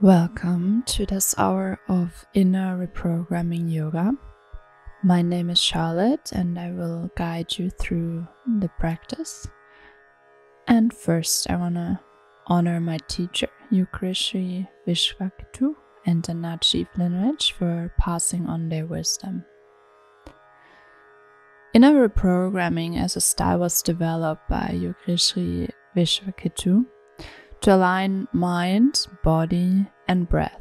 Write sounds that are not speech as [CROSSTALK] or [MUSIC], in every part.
Welcome to this hour of inner reprogramming yoga. My name is Charlotte and I will guide you through the practice. And first, I want to honor my teacher, Yogrishi Vishvketu and the Nachiv lineage for passing on their wisdom. Inner reprogramming as a style was developed by Yogrishi Vishvketu to align mind, body, and breath.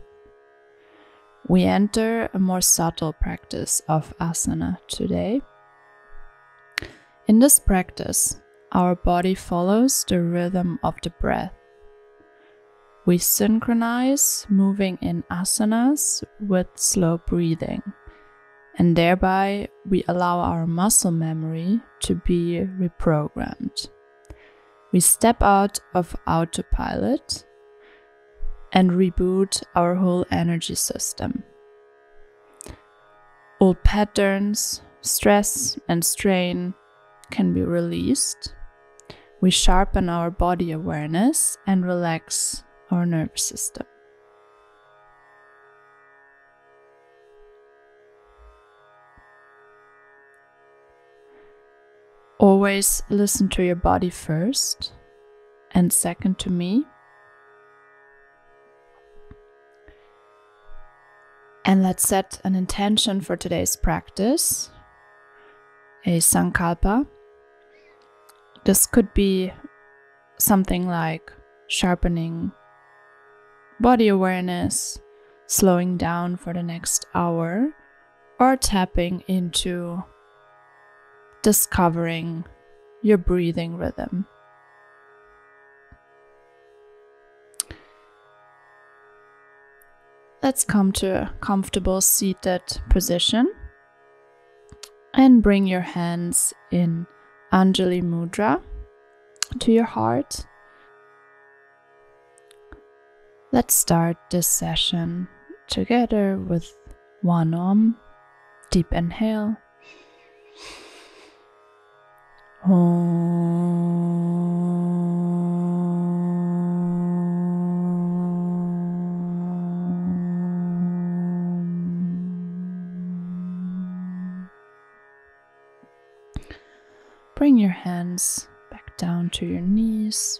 We enter a more subtle practice of asana today. In this practice, our body follows the rhythm of the breath. We synchronize moving in asanas with slow breathing, and thereby we allow our muscle memory to be reprogrammed. We step out of autopilot and reboot our whole energy system. Old patterns, stress, and strain can be released. We sharpen our body awareness and relax our nervous system. Always listen to your body first, and second to me. And let's set an intention for today's practice a sankalpa. This could be something like sharpening body awareness, slowing down for the next hour, or tapping into discovering your breathing rhythm. Let's come to a comfortable seated position and bring your hands in Anjali Mudra to your heart. Let's start this session together with one arm. Deep inhale. Bring your hands back down to your knees.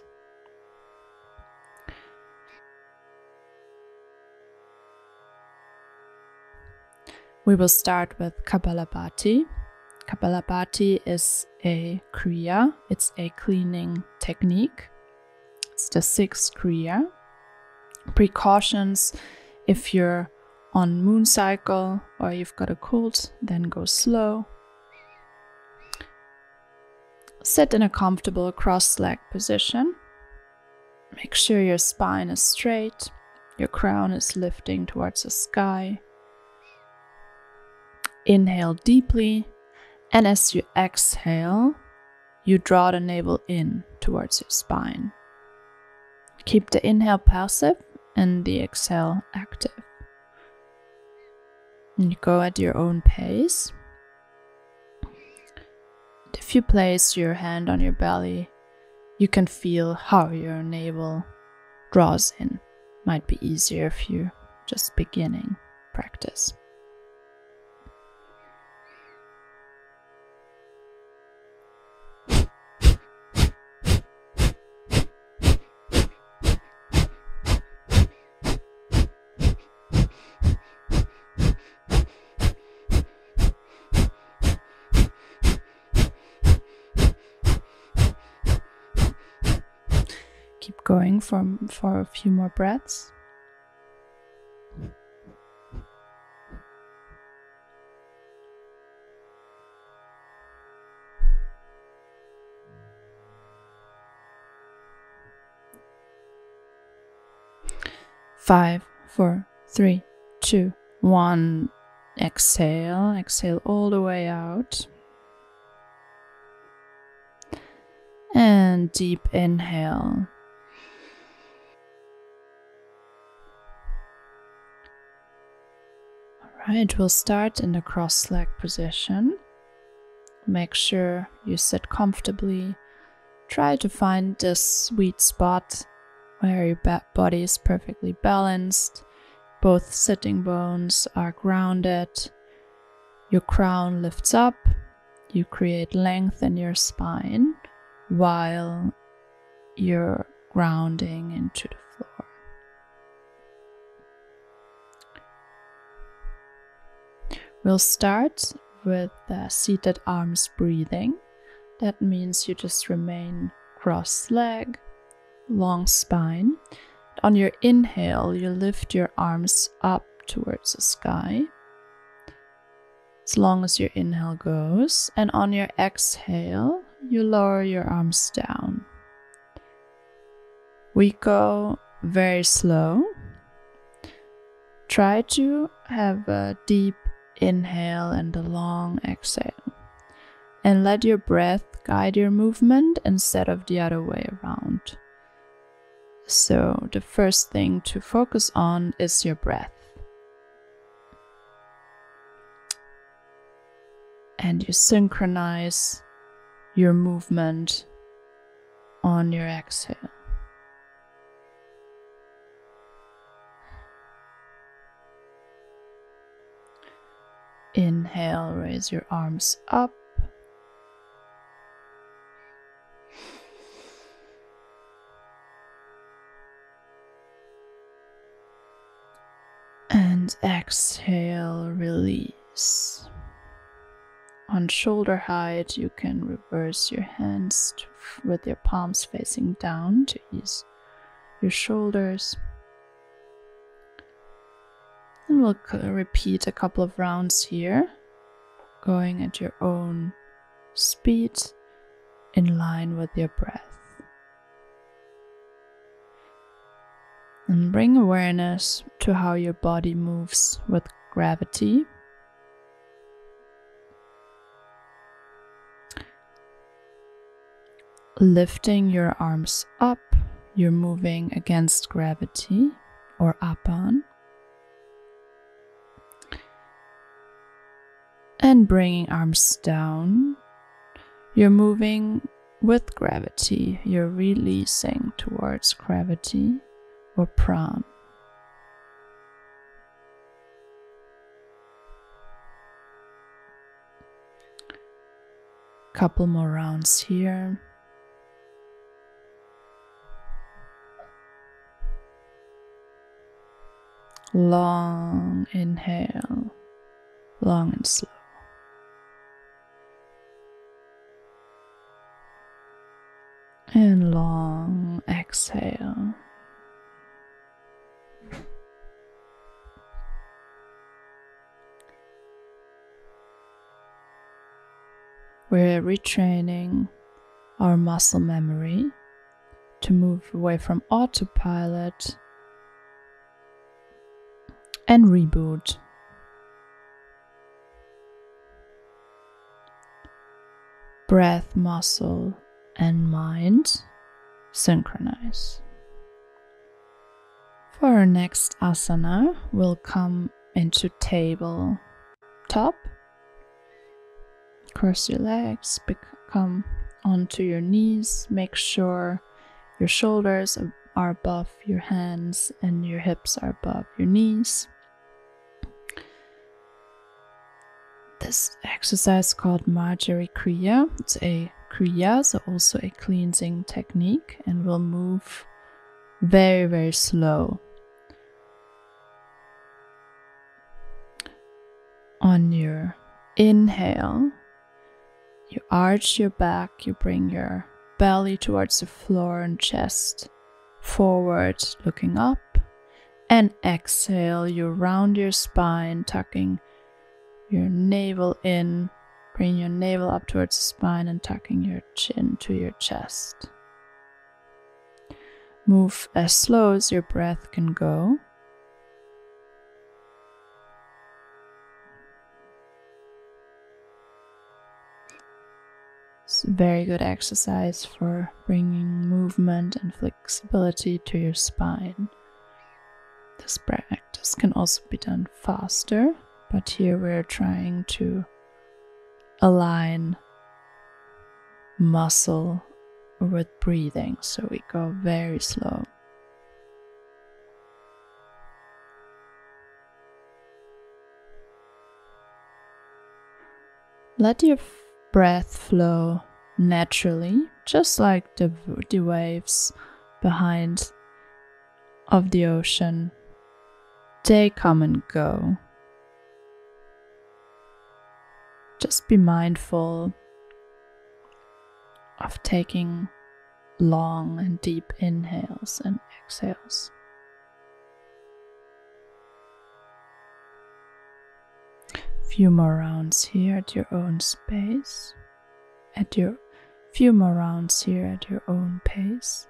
We will start with Kapalabhati. Kapalabhati is a Kriya, it's a cleaning technique. It's the sixth Kriya. Precautions if you're on moon cycle or you've got a cold, then go slow. Sit in a comfortable cross leg position. Make sure your spine is straight, your crown is lifting towards the sky. Inhale deeply and as you exhale, you draw the navel in towards your spine. Keep the inhale passive and the exhale active. And you go at your own pace. If you place your hand on your belly, you can feel how your navel draws in. Might be easier if you're just beginning practice. Going for, for a few more breaths. Five, four, three, two, one. Exhale, exhale all the way out. And deep inhale. Right, we'll start in the cross leg position. Make sure you sit comfortably. Try to find this sweet spot where your body is perfectly balanced. Both sitting bones are grounded. Your crown lifts up. You create length in your spine while you're grounding into the We'll start with the seated arms breathing. That means you just remain cross leg, long spine. On your inhale, you lift your arms up towards the sky. As long as your inhale goes, and on your exhale, you lower your arms down. We go very slow. Try to have a deep inhale and a long exhale. And let your breath guide your movement instead of the other way around. So, the first thing to focus on is your breath. And you synchronize your movement on your exhale. Inhale, raise your arms up. And exhale, release. On shoulder height, you can reverse your hands to, with your palms facing down to ease your shoulders. We'll uh, repeat a couple of rounds here, going at your own speed in line with your breath. And bring awareness to how your body moves with gravity. Lifting your arms up, you're moving against gravity or up on. And bringing arms down. You're moving with gravity, you're releasing towards gravity or pran. Couple more rounds here. Long inhale, long and slow. And long exhale. We're retraining our muscle memory to move away from autopilot and reboot. Breath muscle and mind synchronize. For our next asana, we'll come into table top. Cross your legs, come onto your knees. Make sure your shoulders are above your hands and your hips are above your knees. This exercise called Marjari Kriya. It's a Kriya, are also a cleansing technique, and we'll move very, very slow. On your inhale, you arch your back, you bring your belly towards the floor and chest forward, looking up. And exhale, you round your spine, tucking your navel in Bring your navel up towards the spine and tucking your chin to your chest. Move as slow as your breath can go. It's a very good exercise for bringing movement and flexibility to your spine. This practice can also be done faster, but here we're trying to align muscle with breathing. So we go very slow. Let your breath flow naturally, just like the, the waves behind of the ocean. They come and go. Just be mindful of taking long and deep inhales and exhales. Few more rounds here at your own space, at your few more rounds here at your own pace.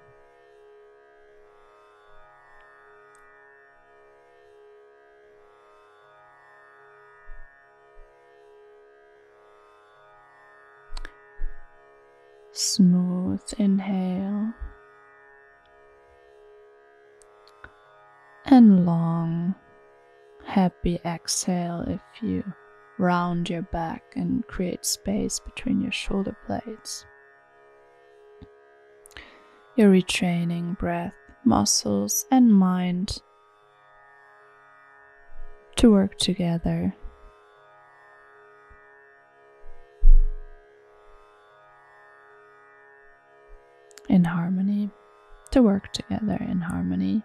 Smooth inhale and long, happy exhale if you round your back and create space between your shoulder blades. You're retraining breath, muscles, and mind to work together in harmony, to work together in harmony.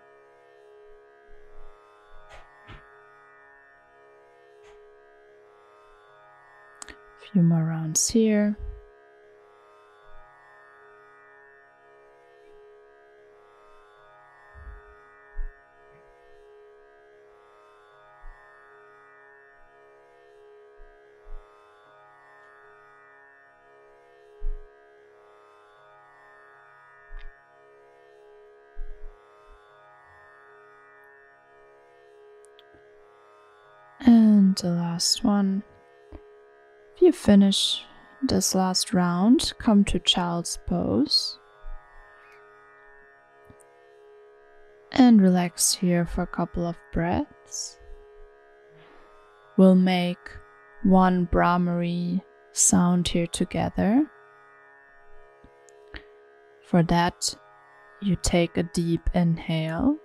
A few more rounds here. Last one. If you finish this last round, come to child's pose. And relax here for a couple of breaths. We'll make one Bhramari sound here together. For that, you take a deep inhale.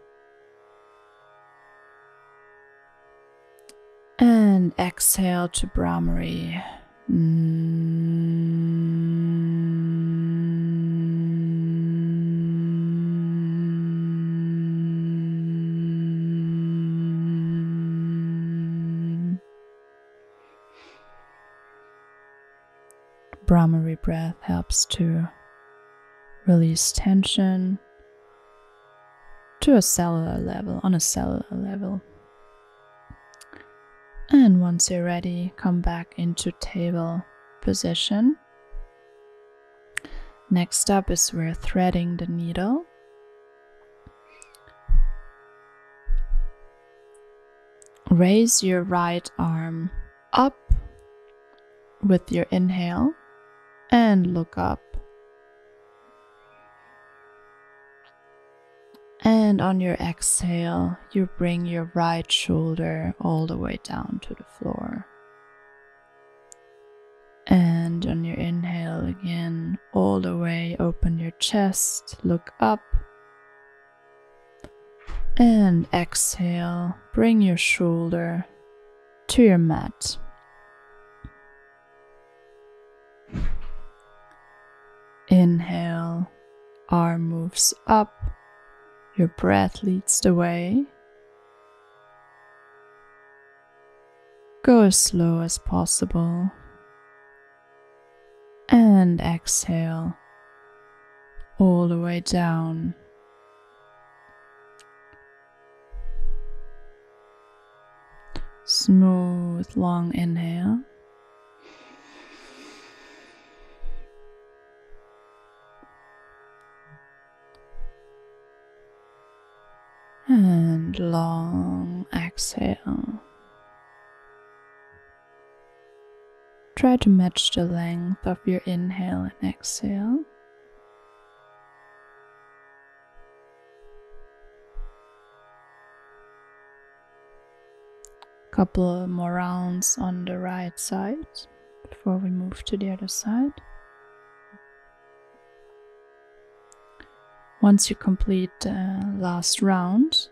And exhale to Bhramari. Bhramari breath helps to release tension to a cellular level, on a cellular level. Once you're ready, come back into table position. Next up is we're threading the needle. Raise your right arm up with your inhale and look up. And on your exhale, you bring your right shoulder all the way down to the floor. And on your inhale again, all the way, open your chest, look up. And exhale, bring your shoulder to your mat. Inhale, arm moves up your breath leads the way. Go as slow as possible. And exhale all the way down. Smooth, long inhale. And long exhale. Try to match the length of your inhale and exhale. Couple more rounds on the right side before we move to the other side. Once you complete the last round,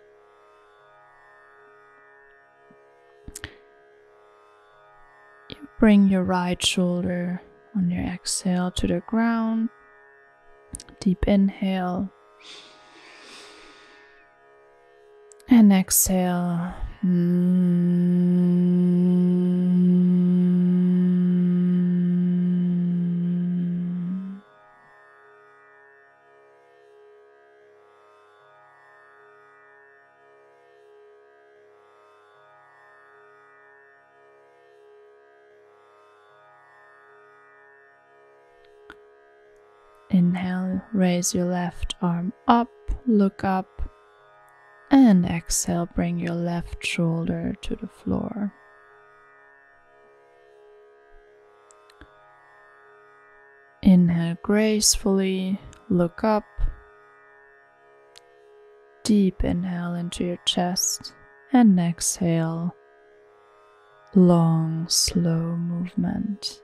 you Bring your right shoulder on your exhale to the ground. Deep inhale. And exhale. Inhale, raise your left arm up, look up, and exhale, bring your left shoulder to the floor. Inhale gracefully, look up. Deep inhale into your chest, and exhale, long, slow movement.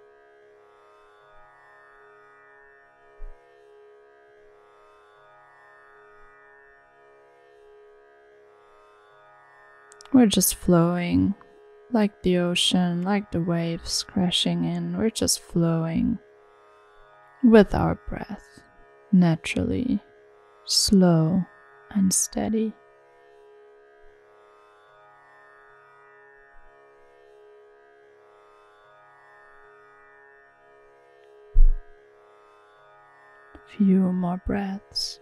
We're just flowing like the ocean, like the waves crashing in. We're just flowing with our breath, naturally, slow and steady. Few more breaths.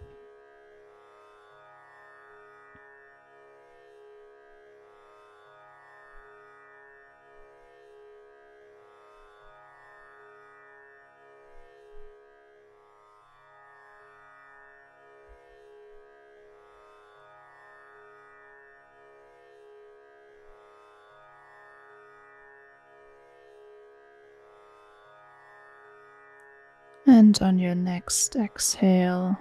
And on your next exhale,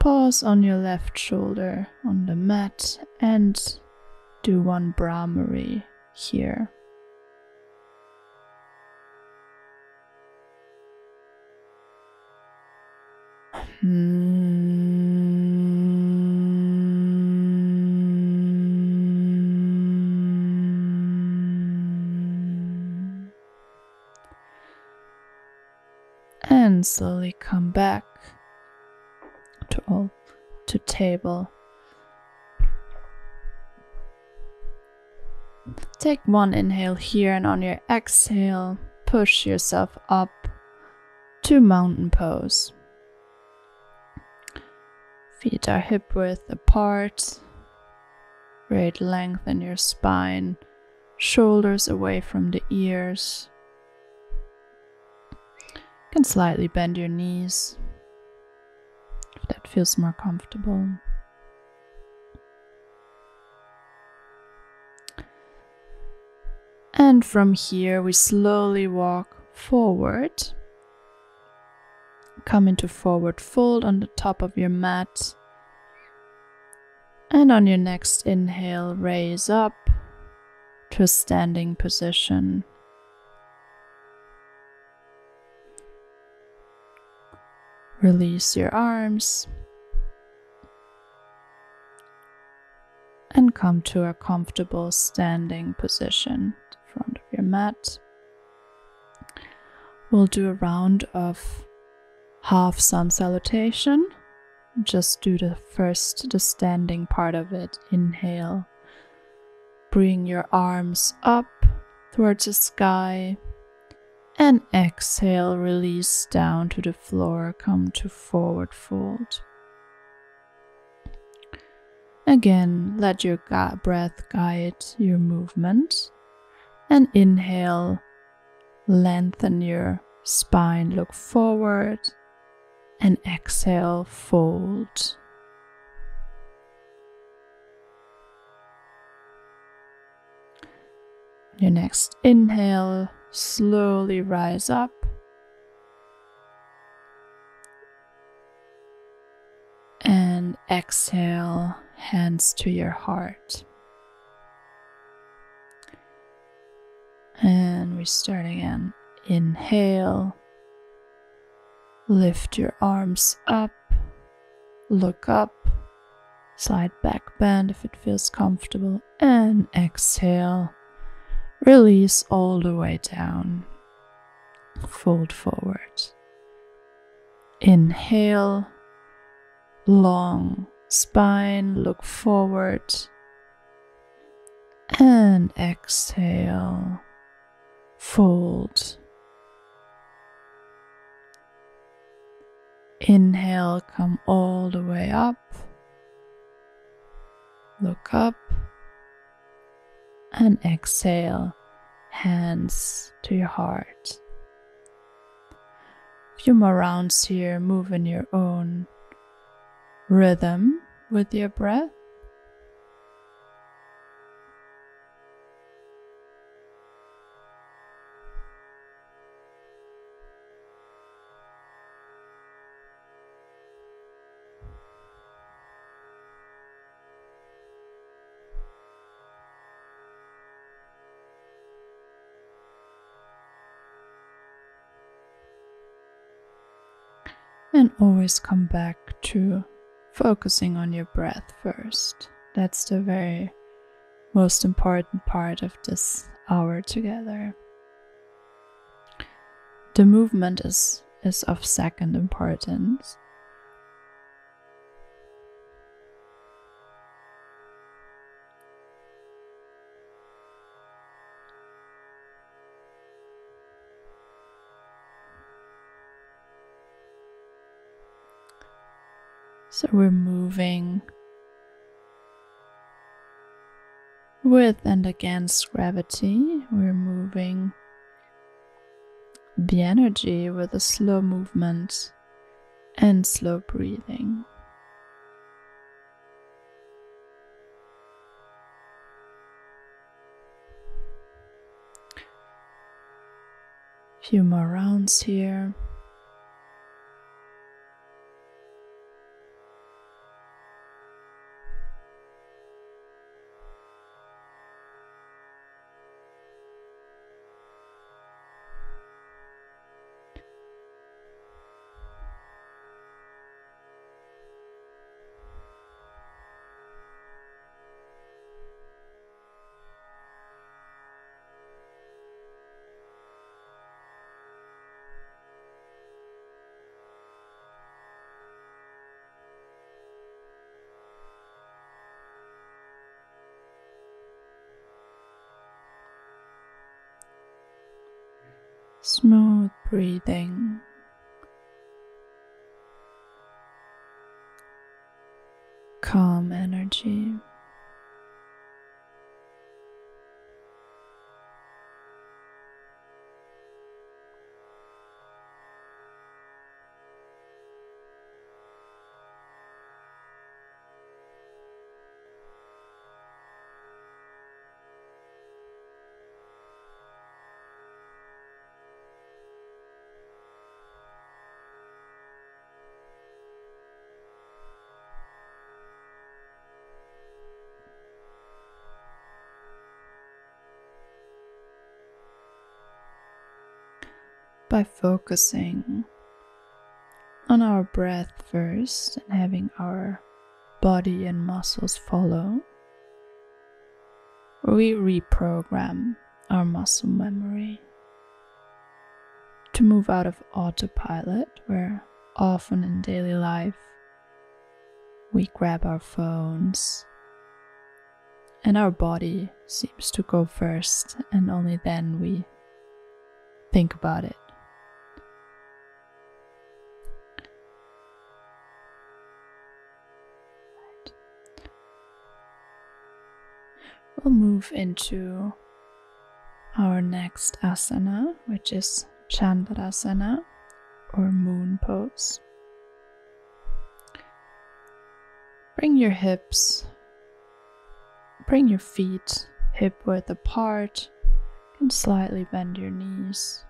pause on your left shoulder on the mat and do one Bhramari here. Hmm. Slowly come back to all to table. Take one inhale here and on your exhale, push yourself up to mountain pose. Feet are hip width apart. Great length in your spine, shoulders away from the ears can slightly bend your knees if that feels more comfortable. And from here, we slowly walk forward. Come into forward fold on the top of your mat. And on your next inhale, raise up to a standing position. Release your arms and come to a comfortable standing position in front of your mat. We'll do a round of half sun salutation. Just do the first, the standing part of it. Inhale. Bring your arms up towards the sky and exhale, release down to the floor, come to forward fold. Again, let your breath guide your movement. And inhale, lengthen your spine, look forward. And exhale, fold. Your next inhale, slowly rise up. And exhale, hands to your heart. And we start again. Inhale, lift your arms up, look up, side back bend if it feels comfortable, and exhale Release all the way down. Fold forward. Inhale, long spine, look forward. And exhale, fold. Inhale, come all the way up. Look up. And exhale, hands to your heart. Few more rounds here, move in your own rhythm with your breath. Always come back to focusing on your breath first. That's the very most important part of this hour together. The movement is, is of second importance. So we're moving with and against gravity. We're moving the energy with a slow movement and slow breathing. Few more rounds here. Smooth breathing. Calm energy. By focusing on our breath first and having our body and muscles follow, we reprogram our muscle memory to move out of autopilot, where often in daily life we grab our phones and our body seems to go first, and only then we think about it. We'll move into our next asana, which is Chandrasana or moon pose. Bring your hips, bring your feet hip width apart, and slightly bend your knees.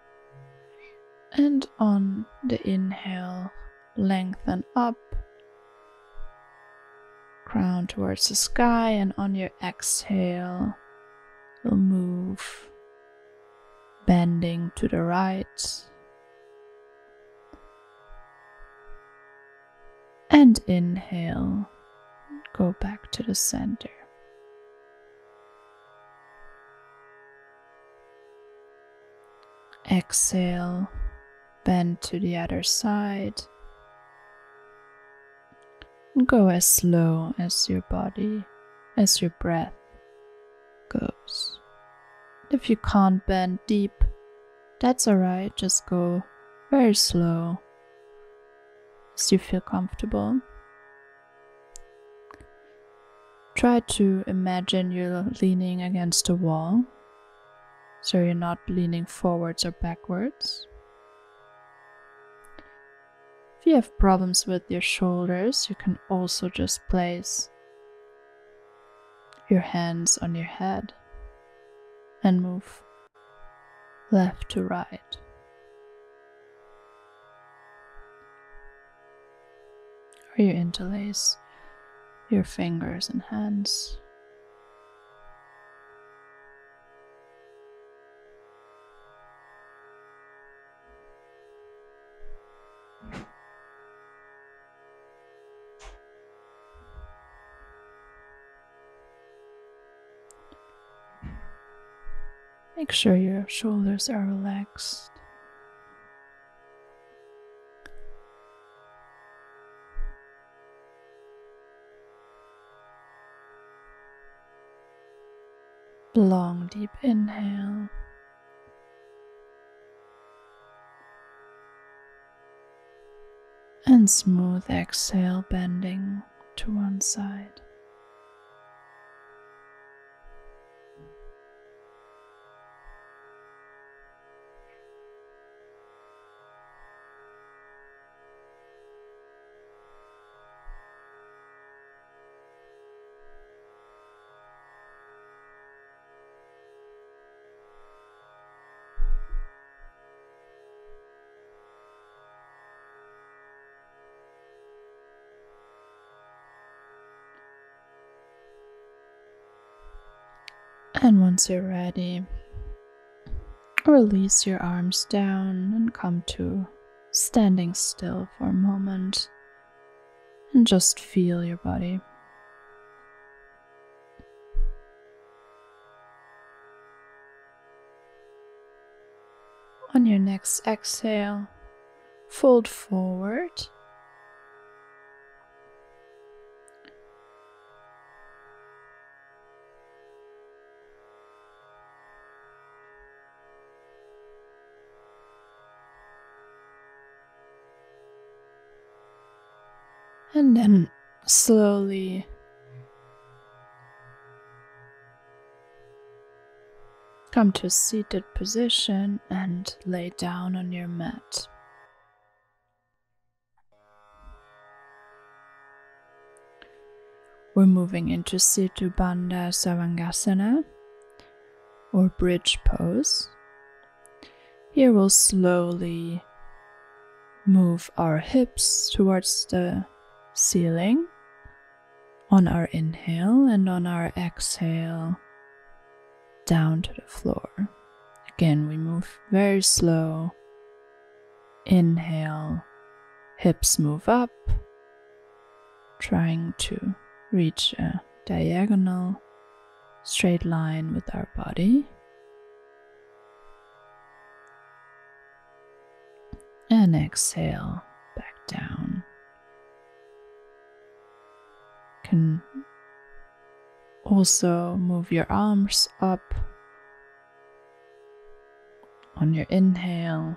And on the inhale, lengthen up crown towards the sky, and on your exhale, you'll move bending to the right. And inhale, go back to the center. exhale, bend to the other side. Go as slow as your body, as your breath goes. If you can't bend deep, that's alright, just go very slow as you feel comfortable. Try to imagine you're leaning against a wall, so you're not leaning forwards or backwards. If you have problems with your shoulders, you can also just place your hands on your head and move left to right. Or you interlace your fingers and hands. Make sure your shoulders are relaxed. Long, deep inhale. And smooth exhale, bending to one side. And once you're ready, release your arms down and come to standing still for a moment and just feel your body. On your next exhale, fold forward And then slowly come to a seated position and lay down on your mat. We're moving into Setu Bandha Sarvangasana or bridge pose. Here we'll slowly move our hips towards the ceiling on our inhale and on our exhale down to the floor. Again, we move very slow. Inhale, hips move up, trying to reach a diagonal straight line with our body. And exhale back down can also move your arms up on your inhale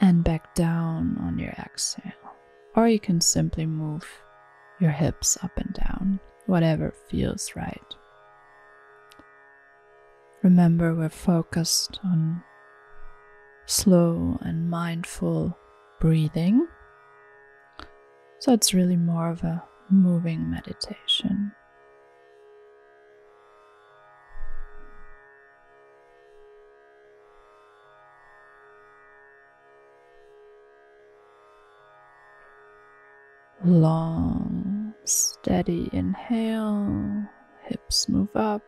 and back down on your exhale. Or you can simply move your hips up and down, whatever feels right. Remember, we're focused on slow and mindful breathing. So it's really more of a moving meditation. Long, steady inhale, hips move up.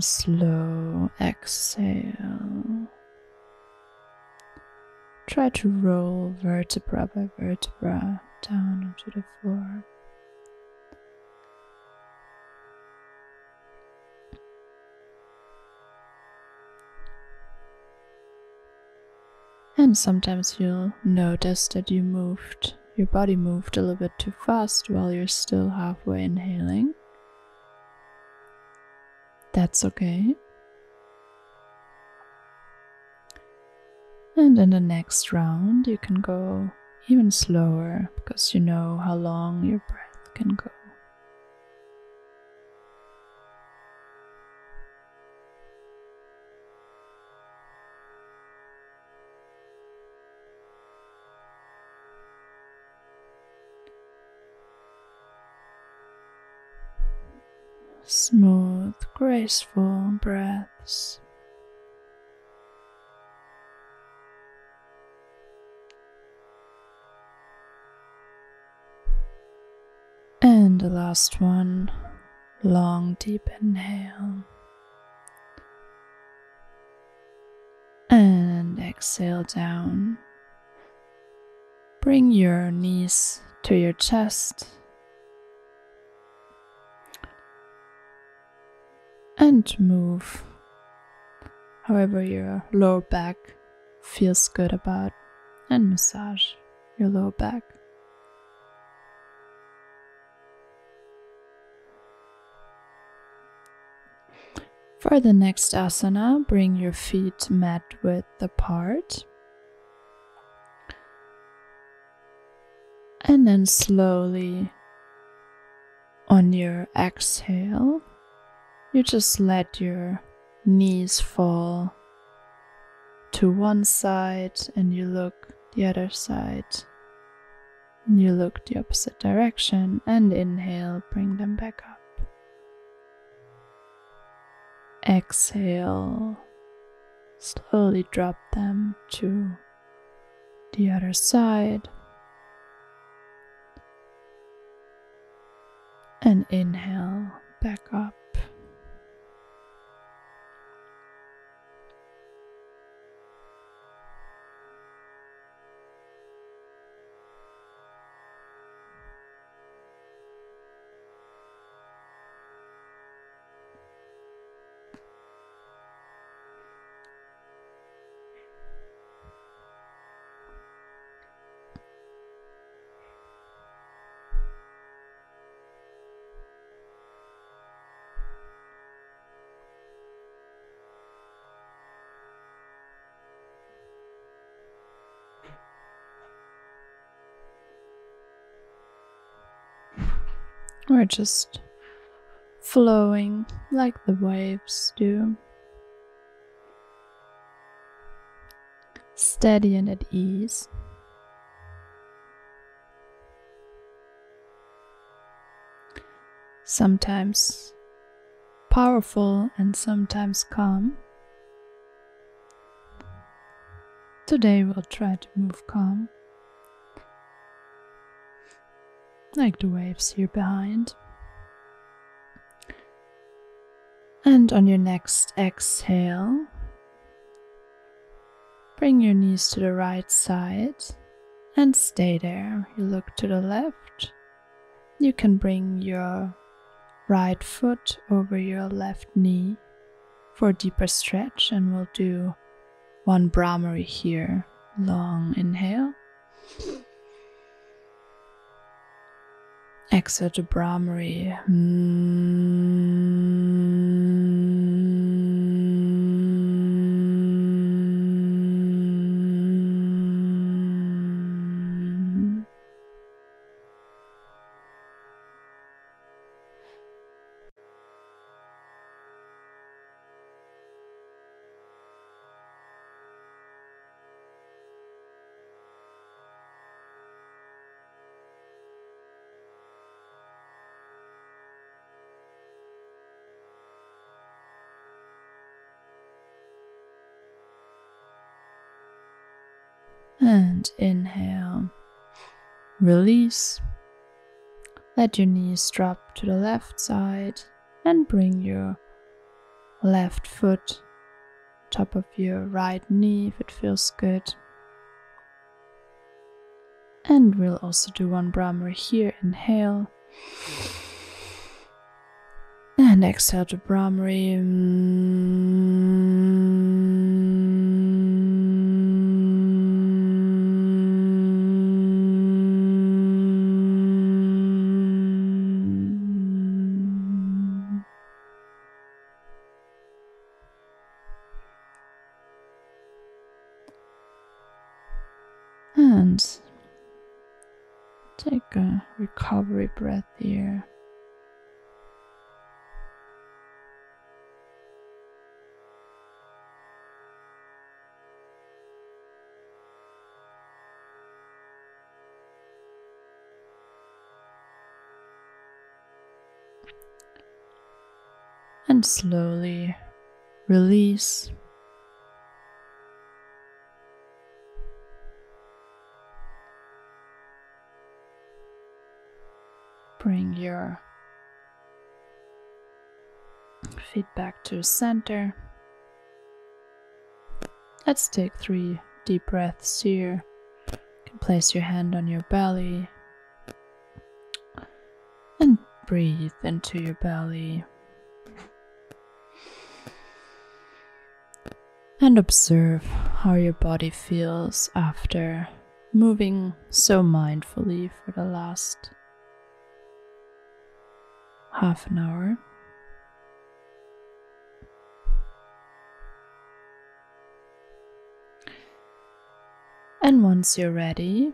Slow exhale. try to roll vertebra by vertebra down onto the floor. And sometimes you'll notice that you moved, your body moved a little bit too fast while you're still halfway inhaling. That's okay. And in the next round, you can go even slower because you know how long your breath can go. smooth, graceful breaths. And the last one, long, deep inhale. And exhale down. Bring your knees to your chest and move however your lower back feels good about and massage your lower back. For the next asana, bring your feet mat width apart. And then slowly on your exhale, you just let your knees fall to one side and you look the other side. And you look the opposite direction and inhale, bring them back up. Exhale, slowly drop them to the other side. And inhale back up. We're just flowing like the waves do. Steady and at ease. Sometimes powerful and sometimes calm. Today we'll try to move calm. Like the waves here behind. And on your next exhale, bring your knees to the right side and stay there. You look to the left. You can bring your right foot over your left knee for a deeper stretch, and we'll do one Bhramari here. Long inhale. Exit to Bhramari. Hmm. And inhale, release. Let your knees drop to the left side and bring your left foot top of your right knee if it feels good. And we'll also do one Bhramari here. Inhale. And exhale to Bhramari. And recovery breath here. and slowly release. Bring your feet back to center. Let's take three deep breaths here. You can place your hand on your belly and breathe into your belly. and observe how your body feels after moving so mindfully for the last half an hour. And once you're ready,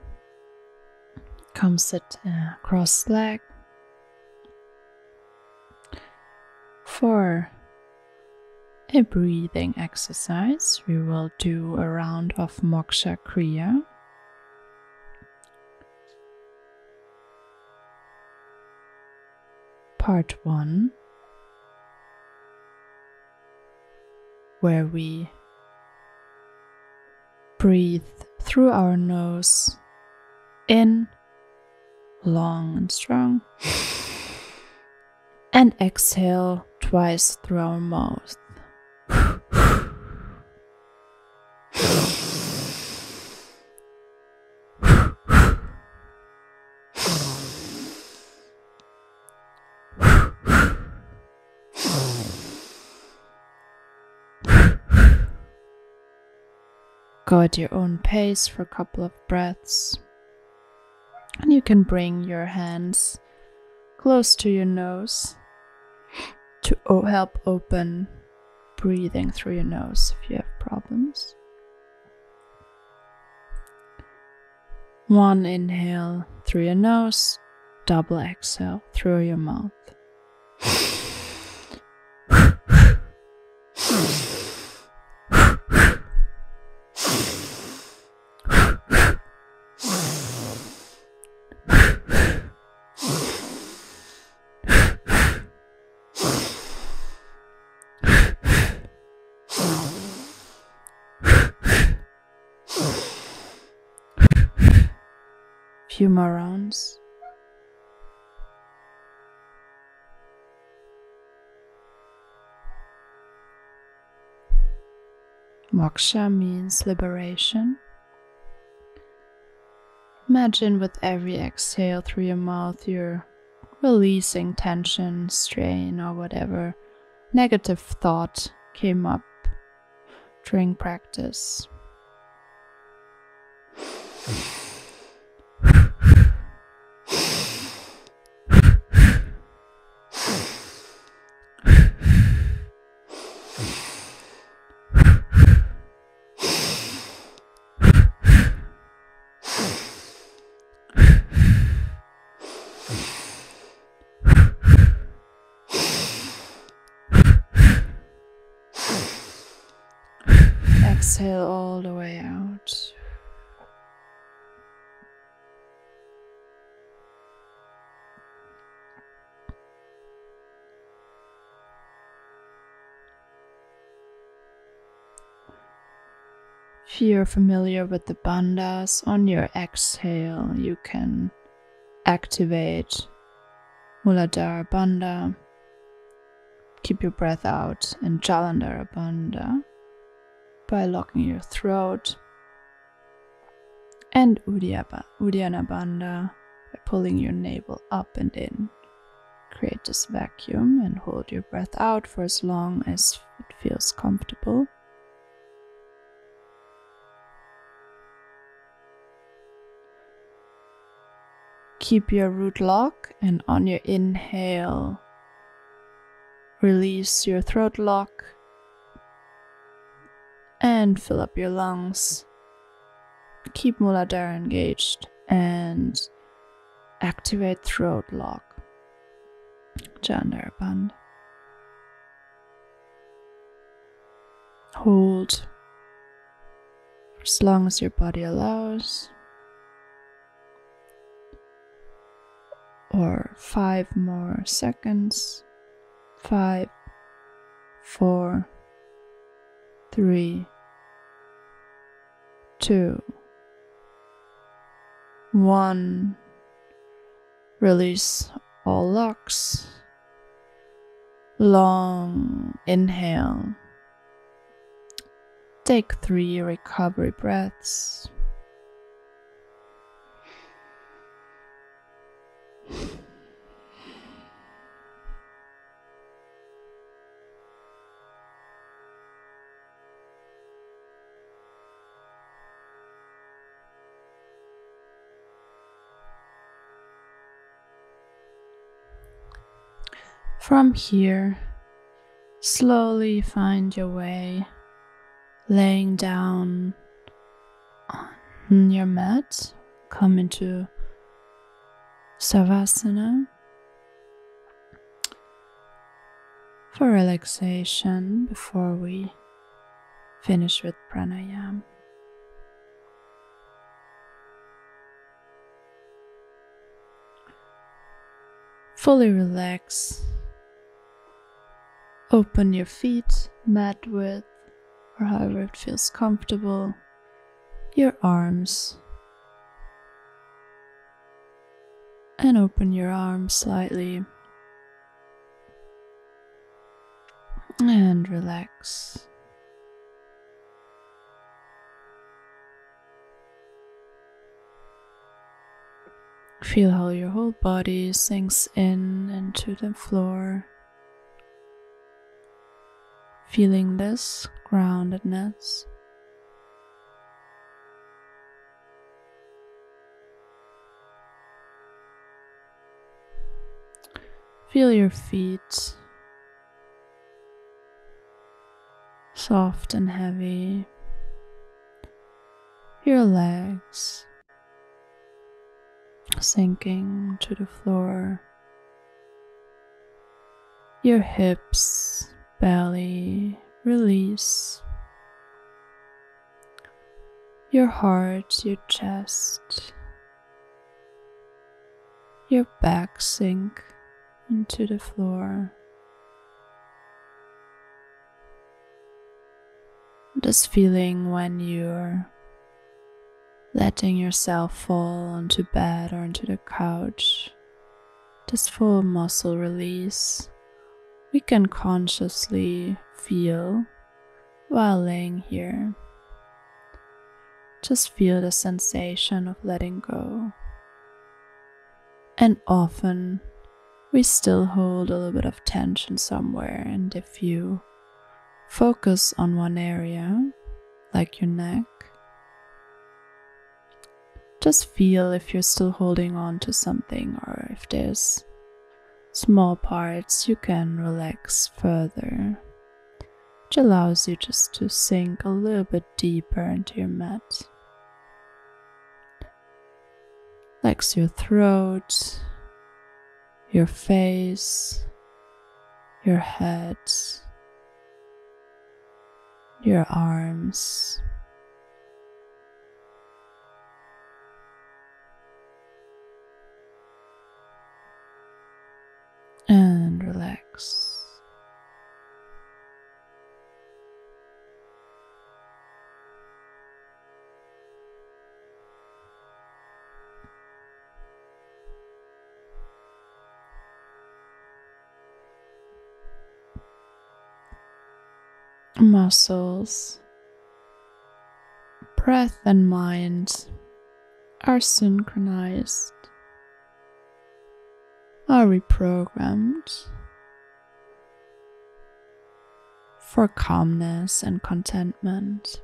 come sit uh, cross leg for a breathing exercise. We will do a round of Moksha Kriya. Part 1, where we breathe through our nose in long and strong [LAUGHS] and exhale twice through our mouth. Go at your own pace for a couple of breaths. And you can bring your hands close to your nose to help open breathing through your nose if you have problems. One inhale through your nose, double exhale through your mouth. Few more rounds. Moksha means liberation. Imagine with every exhale through your mouth, you're releasing tension, strain, or whatever negative thought came up during practice. Exhale all the way out. If you're familiar with the bandhas, on your exhale, you can activate Muladhara Bandha. Keep your breath out in Jalandhara Bandha by locking your throat and Uddiyana Bandha by pulling your navel up and in. Create this vacuum and hold your breath out for as long as it feels comfortable. Keep your root lock and on your inhale, release your throat lock and fill up your lungs. Keep Muladhara engaged and activate throat lock. Chandraband. Hold as long as your body allows. Or five more seconds. Five, four, three, two, one. Release all locks. Long inhale. Take three recovery breaths. From here, slowly find your way, laying down on your mat. Come into Savasana for relaxation before we finish with pranayama. Fully relax Open your feet, mat width, or however it feels comfortable, your arms, and open your arms slightly. And relax. Feel how your whole body sinks in into the floor feeling this groundedness. Feel your feet soft and heavy, your legs sinking to the floor, your hips belly release, your heart, your chest, your back sink into the floor. This feeling when you're letting yourself fall onto bed or onto the couch, this full muscle release we can consciously feel while laying here. Just feel the sensation of letting go. And often we still hold a little bit of tension somewhere, and if you focus on one area, like your neck, just feel if you're still holding on to something or if there's small parts, you can relax further, which allows you just to sink a little bit deeper into your mat. Relax your throat, your face, your head, your arms. And relax. Muscles, breath, and mind are synchronized, are reprogrammed for calmness and contentment.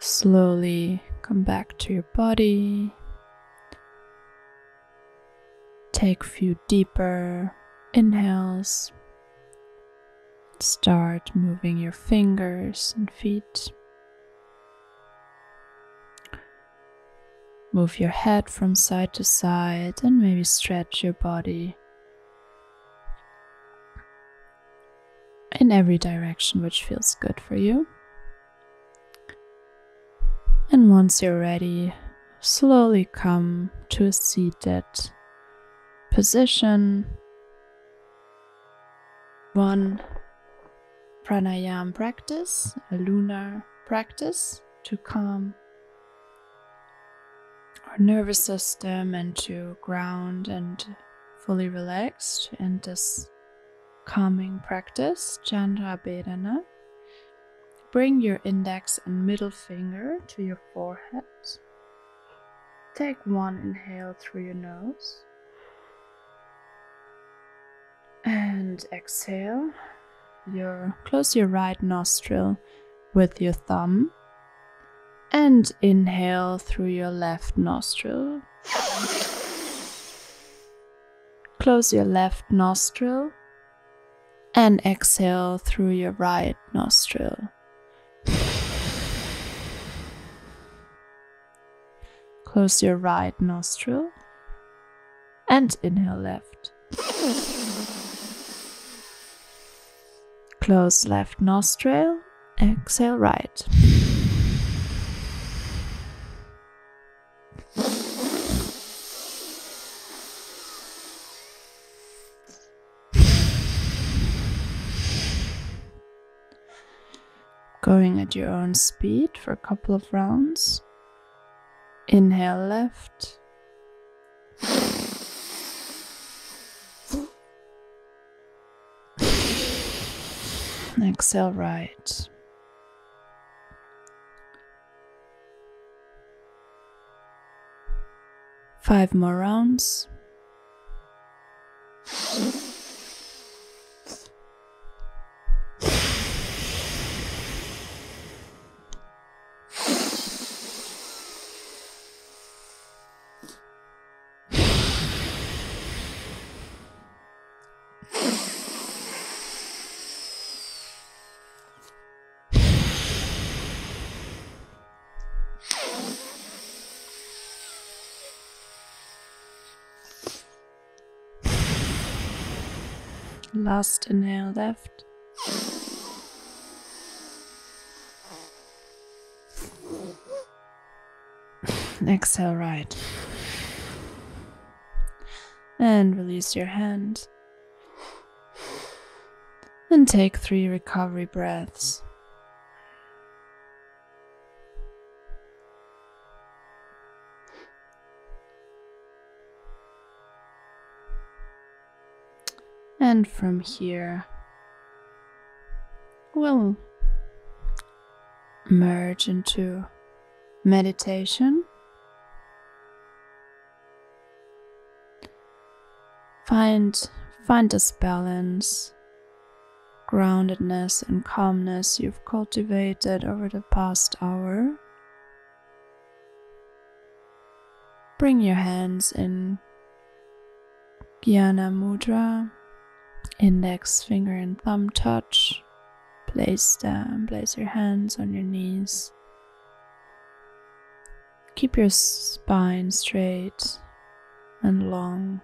Slowly come back to your body. Take a few deeper inhales. Start moving your fingers and feet. Move your head from side to side and maybe stretch your body in every direction which feels good for you. And once you're ready, slowly come to a seated position. One pranayama practice, a lunar practice to calm our nervous system and to ground and fully relaxed in this calming practice, Chandra Bhedana. Bring your index and middle finger to your forehead. Take one inhale through your nose. And exhale. Your close your right nostril with your thumb and inhale through your left nostril. Close your left nostril and exhale through your right nostril. Close your right nostril and inhale left. Close left nostril, exhale right. Going at your own speed for a couple of rounds. Inhale left. [SIGHS] Exhale right. Five more rounds. Last inhale left. [LAUGHS] Exhale right. And release your hand. And take three recovery breaths. And from here, we'll merge into meditation. Find find this balance, groundedness and calmness you've cultivated over the past hour. Bring your hands in Jnana Mudra index finger and thumb touch. Place them, place your hands on your knees. Keep your spine straight and long.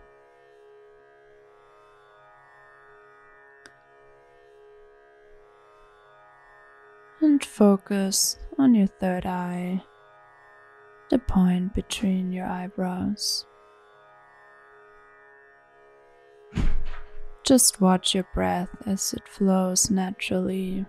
And focus on your third eye, the point between your eyebrows. Just watch your breath as it flows naturally.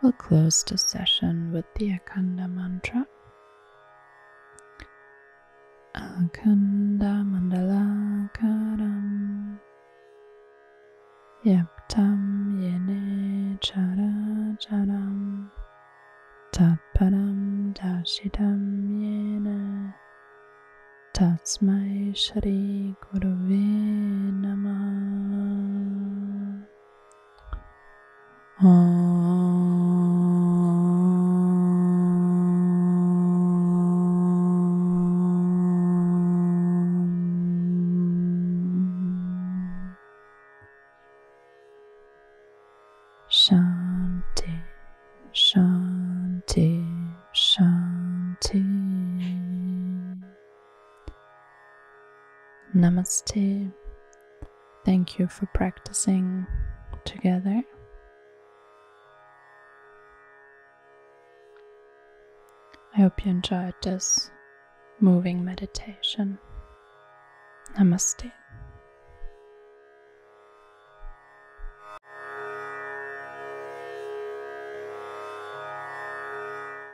We'll close the session with the Akhanda mantra. Akhanda Mandala Karam. Yaptam Yene Chara Charam. Tatparam Dashitam Yena. Tatsmai Shri enjoyed this moving meditation. Namaste.